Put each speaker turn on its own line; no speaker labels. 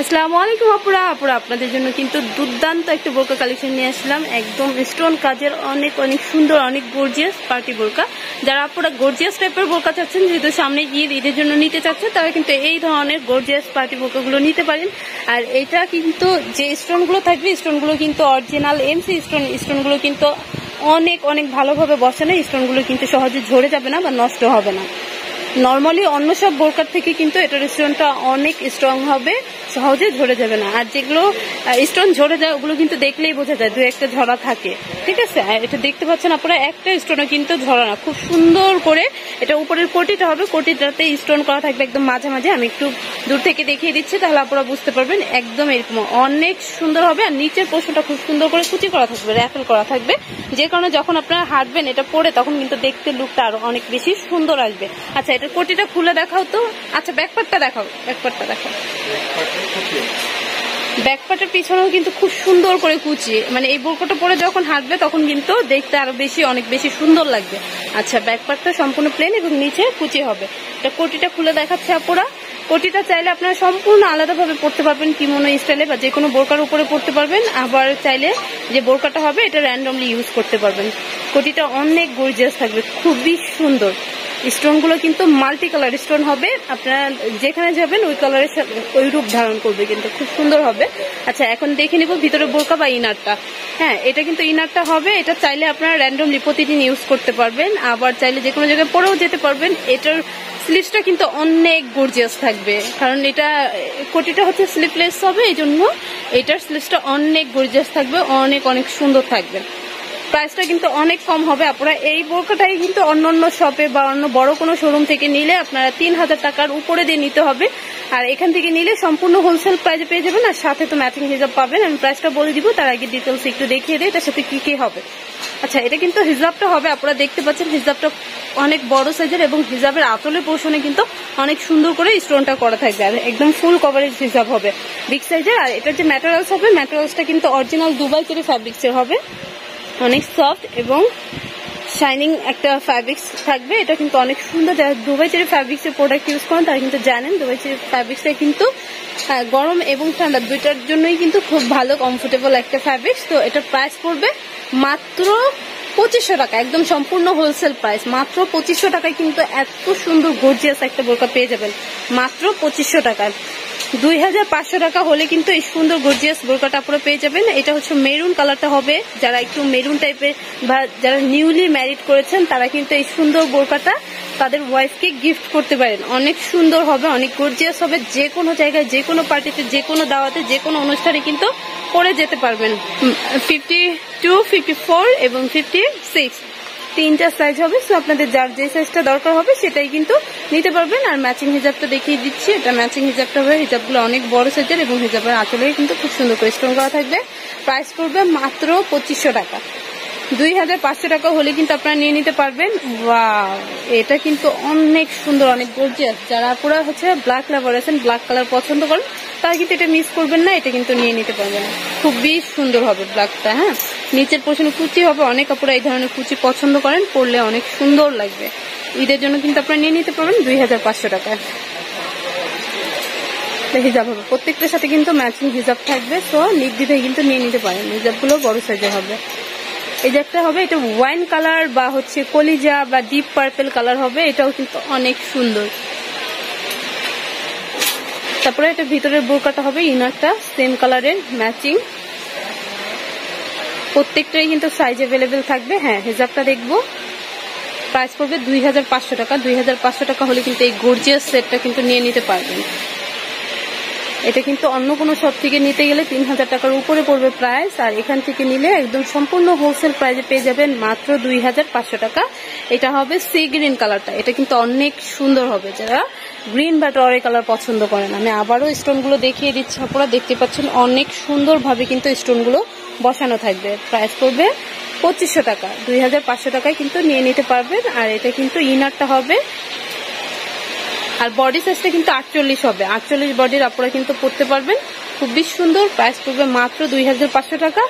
আসসালামু আলাইকুম আপুরা। আপুরা, আপনাদের জন্য কিন্তু দুর্দান্ত একটা বোরকা কালেকশন নিয়ে আসলাম। একদম স্টোন কাজের অনেক অনেক সুন্দর, অনেক গর্জিয়াস পার্টি বোরকা। যারা আপুরা গর্জিয়াস টাইপের বোরকা চাচ্ছেন, যেহেতু সামনে ঈদ, ঈদের জন্য নিতে চাচ্ছেন, তারা কিন্তু এই ধরনের গর্জিয়াস পার্টি বোরকাগুলো নিতে পারেন। আর এটা কিন্তু যে স্টোনগুলো থাকবে স্টোনগুলো কিন্তু অরিজিনাল এমসি স্টোন স্টোনগুলো কিন্তু অনেক অনেক ভালোভাবে বসানো। স্টোনগুলো কিন্তু সহজে ঝরে যাবে না বা নষ্ট হবে না। নর্মালি অন্য সব বোরকার থেকে কিন্তু এটার স্টোনটা অনেক স্ট্রং হবে সহজে ঝরে যাবে না। আর যেগুলো স্টোন ঝরে যায়, ওগুলো কিন্তু দেখলেই বোঝা যায়, দু একটা ঝরা থাকে। ঠিক আছে? এটা দেখতে পাচ্ছেন আপনারা, একটা স্টোনও কিন্তু ঝরা না। খুব সুন্দর করে এটা উপরের কোটিটা হবে, কোটিটাতে স্টোন করা থাকবে একদম মাঝে মাঝে। আমি একটু দূর থেকে দেখিয়ে দিচ্ছি, তাহলে আপনারা বুঝতে পারবেন একদম এরকম। অনেক সুন্দর হবে, আর নিচের পোষণটা খুব সুন্দর করে কুচি করা থাকবে, র্যাফেল করা থাকবে। যে কারণে যখন আপনারা হাঁটবেন, এটা পরে তখন কিন্তু দেখতে লুকটা আরও অনেক বেশি সুন্দর আসবে। আচ্ছা এটার কোটিটা খুলে দেখাও তো। আচ্ছা ব্যাকপার্টটা দেখাও ব্যাকপার্টটা দেখাও। ব্যাকপার্টের পিছনেও কিন্তু খুব সুন্দর করে কুচিয়ে মানে এই বোরকাটা পরে যখন হাঁটবে, তখন কিন্তু দেখতে আরও বেশি, অনেক বেশি সুন্দর লাগবে। আচ্ছা ব্যাকপার্টটা সম্পূর্ণ প্লেন এবং নিচে কুচি হবে। এটা কোটিটা খুলে দেখাচ্ছে আপুরা। কোটিটা চাইলে আপনারা সম্পূর্ণ আলাদাভাবে পড়তে পারবেন কিমোনো স্টাইলে বা যে কোনো বোরকার উপরে পড়তে পারবেন। আবার চাইলে যে বোরকাটা হবে, এটা র্যান্ডমলি ইউজ করতে পারবেন। কোটিটা অনেক গর্জিয়াস থাকবে, খুবই সুন্দর। স্টোনগুলো কিন্তু মাল্টি কালার স্টোন হবে। আপনারা যেখানে যাবেন, ওই কালারের ওই রূপ ধারণ করবে কিন্তু। খুব সুন্দর হবে। আচ্ছা এখন দেখে নিব ভিতরে বোরকা বা ইনারটা। হ্যাঁ এটা কিন্তু ইনারটা হবে। এটা চাইলে আপনারা র্যান্ডমলি প্রতিদিন ইউজ করতে পারবেন। আবার চাইলে যে কোনো জায়গায় পরেও যেতে পারবেন। এটার স্লিভসটা কিন্তু অনেক গর্জিয়াস থাকবে। কারণ এটা, কোটিটা হচ্ছে স্লিপলেস হবে এই জন্য এটার স্লিভসটা অনেক গর্জিয়াস থাকবে, অনেক অনেক সুন্দর থাকবে। প্রাইসটা কিন্তু অনেক কম হবে আপনারা এই বোরকাটাই কিন্তু অন্য অন্য শপে বা অন্য বড় কোনো শোরুম থেকে নিলে আপনারা তিন হাজার টাকার উপরে দিয়ে নিতে হবে। আর এখান থেকে নিলে সম্পূর্ণ হোলসেল প্রাইসে পেয়ে যাবেন আর সাথে তো ম্যাচিং হিসাব পাবেন। আমি প্রাইসটা বলে দিব, তার আগে ডিটেলস একটু দেখিয়ে দিই তার সাথে কি কি হবে। আচ্ছা এটা কিন্তু হিজাবটা হবে আপনারা দেখতে পাচ্ছেন হিজাবটা অনেক বড় সাইজের এবং হিজাবের আতলের পোর্শনে কিন্তু অনেক সুন্দর করে স্টোনটা করা থাকবে। আর একদম ফুল কভারেজ হিসাব হবে বিগ সাইজের আর এটার যে ম্যাটেরিয়ালস হবে ম্যাটেরিয়ালসটা কিন্তু অরিজিনাল দুবাই চেরি ফ্যাব্রিক্সের হবে। অনেক সফট এবং শাইনিং একটা ফ্যাব্রিক্স থাকবে। এটা কিন্তু অনেক সুন্দর। যারা দুবাই চেরি ফ্যাব্রিক্সের প্রোডাক্ট ইউজ করেন, তারা কিন্তু জানেন দুবাই চেরি ফ্যাব্রিক্সটা কিন্তু গরম এবং ঠান্ডা দুইটার জন্যই কিন্তু খুব ভালো কমফোর্টেবল একটা ফ্যাব্রিক্স তো এটার প্রাইস পড়বে মাত্র পঁচিশশো টাকা, একদম সম্পূর্ণ হোলসেল প্রাইস মাত্র পঁচিশশো টাকায় কিন্তু এত সুন্দর গর্জিয়াস একটা বোরকা পেয়ে যাবেন। মাত্র পঁচিশশো টাকায়। দুই হাজার পাঁচশো টাকা হলে কিন্তু এই সুন্দর গর্জিয়াস বোরকাটা আপনারা পেয়ে যাবেন। এটা হচ্ছে মেরুন কালারটা হবে। যারা একটু মেরুন টাইপের বা যারা নিউলি ম্যারিড করেছেন, তারা কিন্তু এই সুন্দর বোরকাটা তাদের ওয়াইফকে গিফট করতে পারেন। অনেক সুন্দর হবে, অনেক গর্জিয়াস হবে। যে কোনো জায়গায়, যে কোনো পার্টিতে যে কোনো দাওয়াতে, যে কোনো অনুষ্ঠানে কিন্তু পরে যেতে পারবেন। ফিফটি টু ফিফটি ফোর এবং ফিফটি সিক্স তিনটা সাইজ হবে সো আপনাদের যার যে সাইজটা দরকার হবে সেটাই কিন্তু নিতে পারবেন। আর ম্যাচিং হিজাবটা দেখিয়ে দিচ্ছি, এটা ম্যাচিং হিজাবটা হবে হিজাবগুলো অনেক বড় সাইজের এবং হিজাবের আঁচলে কিন্তু খুব সুন্দর করে স্টোন করা থাকবে। প্রাইস পড়বে মাত্র পঁচিশশো টাকা। দুই হাজার পাঁচশো টাকা হলে কিন্তু আপনারা নিয়ে নিতে পারবেন। এটা কিন্তু অনেক সুন্দর, অনেক গর্জিয়াস যারা পুরো হচ্ছে ব্ল্যাক লাভার আছেন ব্ল্যাক কালার পছন্দ করেন, তারা কিন্তু এটা মিস করবেন না, এটা কিন্তু নিয়ে নিতে পারবেন। খুবই সুন্দর হবে ব্ল্যাকটা হ্যাঁ? নিচের পোষণে কুচি হবে, অনেক আপুরা এই ধরনের কুচি পছন্দ করেন, পরলে অনেক সুন্দর লাগবে। ঈদের জন্য কিন্তু আপনারা নিয়ে নিতে পারবেন দুই হাজার পাঁচশো টাকায় হিজাব হবে। প্রত্যেকটার সাথে কিন্তু ম্যাচিং হিজাব থাকবে সো নির্দ্বিধায় কিন্তু নিয়ে নিতে পারেন। হিজাবগুলো বড় সাইজে হবে। এই যে একটা হবে, এটা ওয়াইন কালার বা হচ্ছে কলিজা বা ডিপ পার্পেল কালার হবে, এটাও কিন্তু অনেক সুন্দর। তারপরে এটা ভিতরের বোরকাটা হবে ইনারটা সেম কালারের ম্যাচিং প্রত্যেকটাই কিন্তু সাইজ অ্যাভেলেবেল থাকবে। হ্যাঁ হিজাবটা দেখব। প্রাইস পড়বে দুই হাজার পাঁচশো টাকা। দুই হাজার পাঁচশো টাকা হলে কিন্তু এই গর্জিয়াস সেটটা কিন্তু নিয়ে নিতে পারবেন। এটা কিন্তু অন্য কোনো শপ থেকে নিতে গেলে তিন হাজার টাকার উপরে পড়বে প্রাইস আর এখান থেকে নিলে একদম সম্পূর্ণ হোলসেল প্রাইসে পেয়ে যাবেন মাত্র দুই হাজার পাঁচশো টাকা। এটা হবে সি গ্রিন কালারটা এটা কিন্তু অনেক সুন্দর হবে। যারা গ্রিন বা টরে কালার পছন্দ করেন, আমি আবারও স্টোনগুলো দেখিয়ে দিচ্ছি। আপনারা দেখতে পাচ্ছেন অনেক সুন্দরভাবে কিন্তু স্টোনগুলো বসানো থাকবে। প্রাইস পড়বে পঁচিশশো টাকা। দুই হাজার পাঁচশো টাকায় কিন্তু নিয়ে নিতে পারবেন। আর এটা কিন্তু ইনারটা হবে। আর বডি সাইজটা কিন্তু আটচল্লিশ হবে। আটচল্লিশ বডির আপনারা কিন্তু পড়তে পারবেন। খুবই সুন্দর। প্রাইস পড়বে মাত্র দুই হাজার পাঁচশো টাকা।